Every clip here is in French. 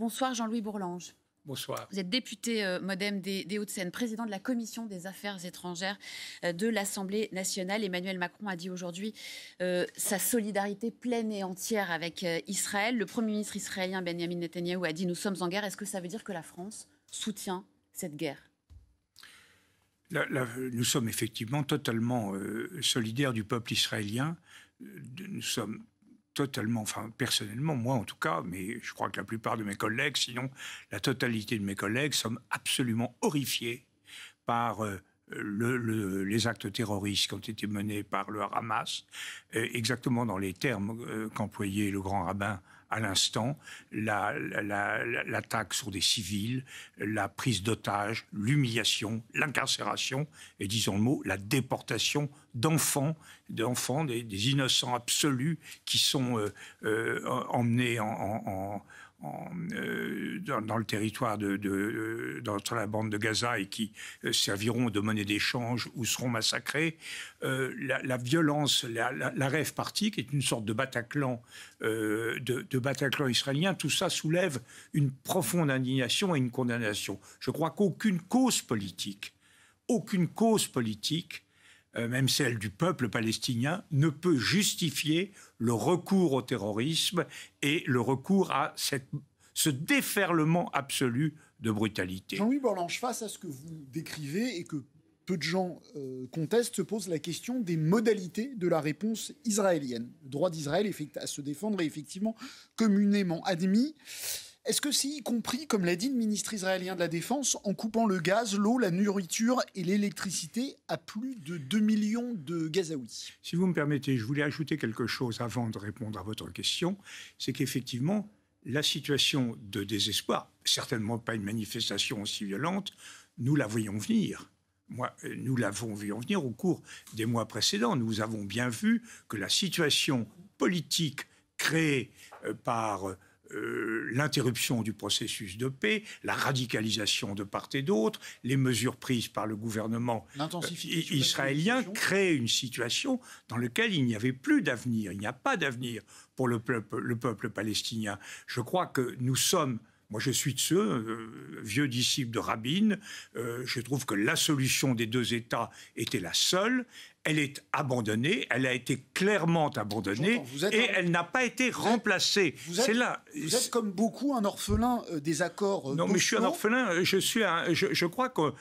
Bonsoir Jean-Louis Bourlange. Bonsoir. Vous êtes député euh, modem des, Hauts-de-Seine, président de la Commission des affaires étrangères euh, de l'Assemblée nationale. Emmanuel Macron a dit aujourd'hui euh, sa solidarité pleine et entière avec Israël. Le Premier ministre israélien Benjamin Netanyahu a dit Nous sommes en guerre. Est-ce que ça veut dire que la France soutient cette guerre? Nous sommes effectivement totalement solidaires du peuple israélien. Nous sommes totalement, enfin personnellement, moi en tout cas, mais je crois que la plupart de mes collègues, sinon la totalité de mes collègues, sommes absolument horrifiés par euh, les actes terroristes qui ont été menés par le Hamas, exactement dans les termes euh, qu'employait le grand rabbin à l'instant, l'attaque sur des civils, la prise d'otages, l'humiliation, l'incarcération et, disons le mot, la déportation d'enfants, d'enfants, des, innocents absolus qui sont euh, euh, emmenés en euh, dans, le territoire de, dans la bande de Gaza et qui euh, serviront de monnaie d'échange ou seront massacrés. Euh, la, violence, la, rêve partie, qui est une sorte de Bataclan, de, Bataclan israélien, tout ça soulève une profonde indignation et une condamnation. Je crois qu'aucune cause politique, aucune cause politique même celle du peuple palestinien, ne peut justifier le recours au terrorisme et le recours à ce déferlement absolu de brutalité. Jean-Louis Borlange, face à ce que vous décrivez et que peu de gens euh, contestent, se pose la question des modalités de la réponse israélienne. Le droit d'Israël à se défendre est effectivement communément admis. Est-ce que c'est y compris, comme l'a dit le ministre israélien de la Défense, en coupant le gaz, l'eau, la nourriture et l'électricité à plus de 2 millions de Gazaouis? Si vous me permettez, je voulais ajouter quelque chose avant de répondre à votre question. C'est qu'effectivement, la situation de désespoir, certainement pas une manifestation aussi violente, nous la voyons venir. Moi, nous l'avons vu venir au cours des mois précédents. Nous avons bien vu que la situation politique créée euh, par euh, l'interruption du processus de paix, la radicalisation de part et d'autre, les mesures prises par le gouvernement euh, israélien créent une situation dans laquelle il n'y avait plus d'avenir. Il n'y a pas d'avenir pour le peuple, le peuple palestinien. Je crois que nous sommes moi, je suis de ceux, euh, vieux disciple de Rabin. je trouve que la solution des deux États était la seule elle est abandonnée, elle a été clairement abandonnée et elle n'a pas été remplacée. C'est là. Vous êtes comme beaucoup un orphelin euh, des accords. Euh, non, mais je suis un orphelin. Euh, je suis je, crois qu'on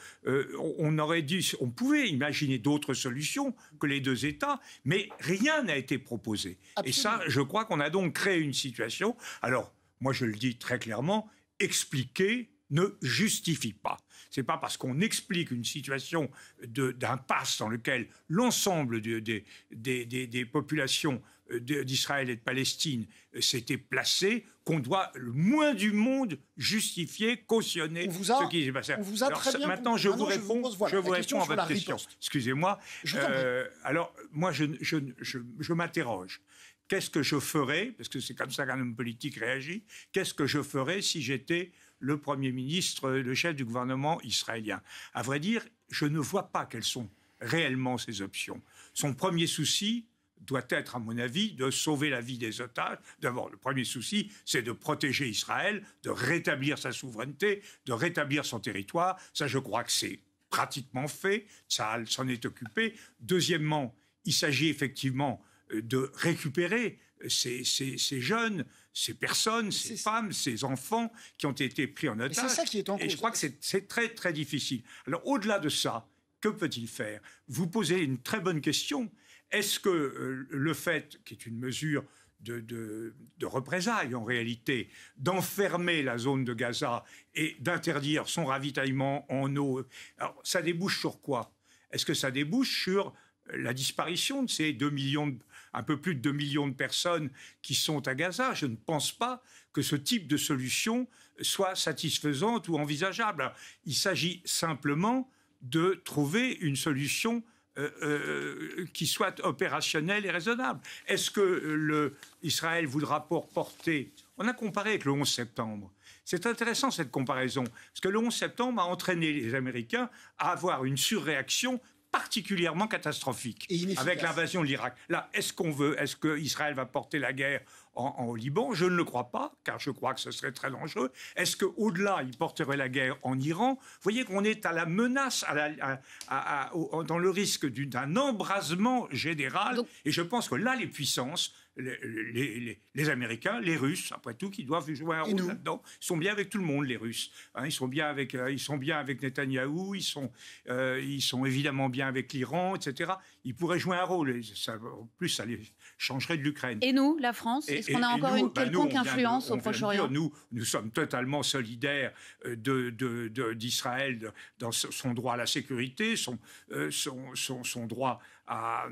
on aurait dit, on pouvait imaginer d'autres solutions que les deux États, mais rien n'a été proposé. Et ça, je crois qu'on a donc créé une situation. Alors, moi, je le dis très clairement, expliquer ne justifie pas. C'est pas parce qu'on explique une situation d'impasse dans laquelle l'ensemble des, des, populations euh, d'Israël et de Palestine euh, s'étaient placées qu'on doit le moins du monde justifier, cautionner ce qui s'est passé. On vous a très bien maintenant, je vous réponds, je, vous réponds à votre question. Excusez-moi. Euh, alors, moi, je, je, je m'interroge. Qu'est-ce que je ferais, parce que c'est comme ça qu'un homme politique réagit, qu'est-ce que je ferais si j'étais le Premier ministre, le chef du gouvernement israélien? À vrai dire, je ne vois pas quelles sont réellement ses options. Son premier souci doit être, à mon avis, de sauver la vie des otages. D'abord, le premier souci, c'est de protéger Israël, de rétablir sa souveraineté, de rétablir son territoire. Ça, je crois que c'est pratiquement fait. Ça s'en est occupé. Deuxièmement, il s'agit effectivement de récupérer ces, ces, jeunes, ces personnes, ces femmes, ces enfants qui ont été pris en otage. C'est ça qui est en cause. Et je crois que c'est très, très difficile. Alors, au-delà de ça, que peut-il faire? Vous posez une très bonne question. Est-ce que euh, le fait, qui est une mesure de, de, de représailles en réalité, d'enfermer la zone de Gaza et d'interdire son ravitaillement en eau, alors ça débouche sur quoi? Est-ce que ça débouche sur la disparition de ces 2 millions, un peu plus de 2 millions de personnes qui sont à Gaza. Je ne pense pas que ce type de solution soit satisfaisante ou envisageable. Il s'agit simplement de trouver une solution euh, euh, qui soit opérationnelle et raisonnable. Est-ce que Israël voudra porter... On a comparé avec le 11 septembre. C'est intéressant cette comparaison, parce que le 11 septembre a entraîné les Américains à avoir une surréaction particulièrement catastrophique Et avec l'invasion de l'Irak. Là, est-ce qu'on veut, est-ce qu'Israël va porter la guerre en, en Liban Je ne le crois pas, car je crois que ce serait très dangereux. Est-ce qu'au-delà, il porterait la guerre en Iran? Vous voyez qu'on est à la menace, à la- à- à- à- au- dans le risque d'un embrasement général. Donc- et je pense que là, les puissances, les, les- les- les Américains, les Russes, après tout, qui doivent jouer un rôle là-dedans, ils sont bien avec tout le monde, les Russes. Hein, ils sont bien avec, euh, ils sont bien avec Netanyahou, ils sont, euh, ils sont évidemment bien avec l'Iran, etc. Ils pourraient jouer un rôle. Ça, en plus, ça les changerait de l'Ukraine. Et nous, la France, est-ce qu'on a encore nous, une bah, nous, quelconque vient influence au Proche-Orient? nous, nous sommes totalement solidaires euh, de- de- de- d'Israël dans son droit à la sécurité, son, euh, son, son- son droit à,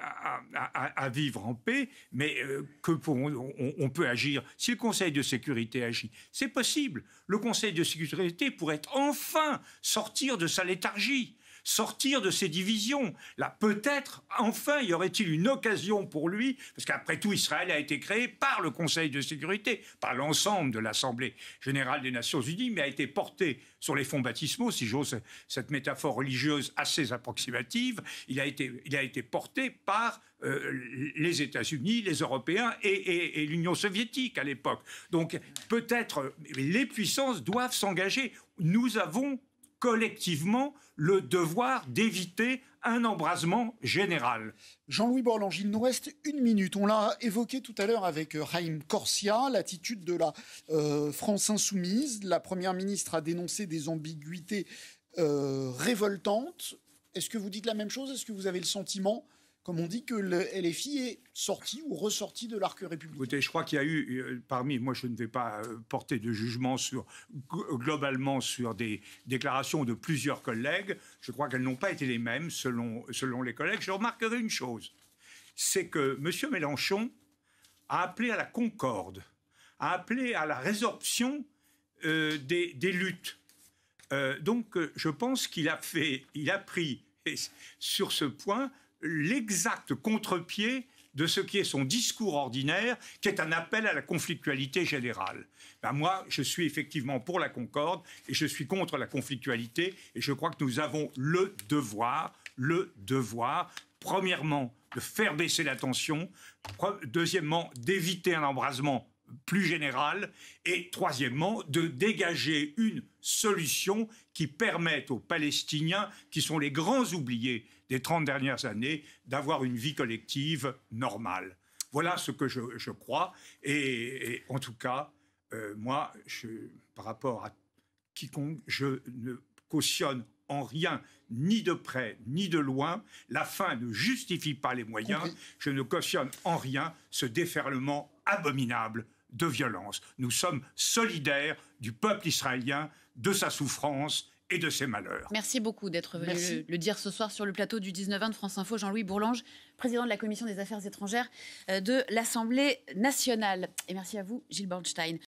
à- à- à- à vivre en paix, mais euh, que pour- on, on peut agir. Si le Conseil de sécurité agit, c'est possible. Le Conseil de sécurité pourrait enfin sortir de sa léthargie sortir de ses divisions. Là, peut-être, enfin, y aurait-il une occasion pour lui, parce qu'après tout, Israël a été créé par le Conseil de sécurité, par l'ensemble de l'Assemblée générale des Nations unies, mais a été porté sur les fonds baptismaux, si j'ose cette métaphore religieuse assez approximative, il a été, il a été porté par euh, les États-Unis, les Européens et l'Union soviétique à l'époque. Donc peut-être euh, les puissances doivent s'engager. Nous avons collectivement le devoir d'éviter un embrasement général. Jean-Louis Borlange, il nous reste une minute. On l'a évoqué tout à l'heure avec euh, Raïm Corsia, l'attitude de la euh, France insoumise. La Première ministre a dénoncé des ambiguïtés euh, révoltantes. Est-ce que vous dites la même chose? Est-ce que vous avez le sentiment, comme on dit, que le est sorti ou ressorti de l'arc républicain Écoutez, je crois qu'il y a eu euh, parmi, moi je ne vais pas euh, porter de jugement sur gl- globalement sur des déclarations de plusieurs collègues. Je crois qu'elles n'ont pas été les mêmes selon, selon les collègues. Je remarquerai une chose, c'est que M. Mélenchon a appelé à la concorde, a appelé à la résorption euh, des, des luttes. Donc, je pense qu'il a fait, il a pris sur ce point l'exact contre-pied de ce qui est son discours ordinaire, qui est un appel à la conflictualité générale. Ben moi, je suis effectivement pour la concorde et je suis contre la conflictualité et je crois que nous avons le devoir, le devoir, premièrement, de faire baisser la tension, deuxièmement, d'éviter un embrasement plus général et troisièmement de dégager une solution qui permette aux Palestiniens, qui sont les grands oubliés des 30 dernières années, d'avoir une vie collective normale. Voilà ce que je, je crois et, et en tout cas, euh, moi, je, par rapport à quiconque, je ne cautionne en rien, ni de près, ni de loin. La fin ne justifie pas les moyens. Compris. Je ne cautionne en rien ce déferlement abominable de violence. Nous sommes solidaires du peuple israélien, de sa souffrance et de ses malheurs. Merci beaucoup d'être venu le dire ce soir sur le plateau du 19-20 de France Info. Jean-Louis Bourlange, président de la Commission des Affaires étrangères euh, de l'Assemblée nationale. Et merci à vous, Gilles Bornstein.